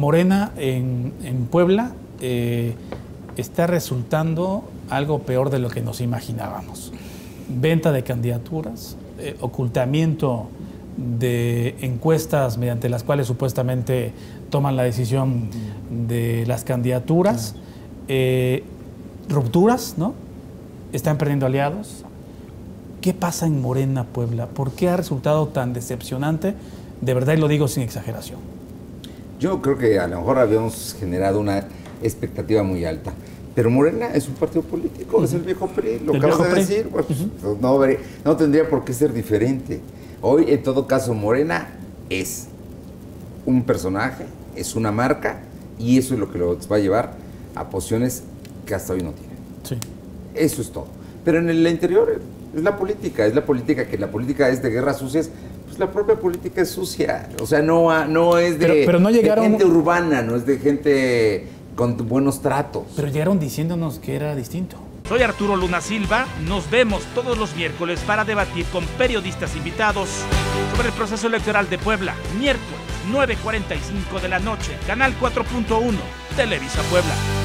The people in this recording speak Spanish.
Morena en, Puebla eh, está resultando algo peor de lo que nos imaginábamos. Venta de candidaturas, eh, ocultamiento de encuestas mediante las cuales supuestamente toman la decisión de las candidaturas, eh, rupturas, ¿no? Están perdiendo aliados. ¿Qué pasa en Morena, Puebla? ¿Por qué ha resultado tan decepcionante? De verdad, y lo digo sin exageración. Yo creo que a lo mejor habíamos generado una expectativa muy alta. Pero Morena es un partido político, es el viejo PRI, lo acabas de decir, pues, no, no tendría por qué ser diferente. Hoy, en todo caso, Morena es un personaje, es una marca, y eso es lo que los va a llevar a posiciones que hasta hoy no tienen. Sí. Eso es todo. Pero en el interior es la política, es la política que la política es de guerras sucias, pues la propia política es sucia. O sea, no, no es de, pero, no llegaron... de gente urbana, no es de gente con buenos tratos. Pero llegaron diciéndonos que era distinto. Soy Arturo Luna Silva, nos vemos todos los miércoles para debatir con periodistas invitados sobre el proceso electoral de Puebla, miércoles 9.45 de la noche, canal 4.1, Televisa Puebla.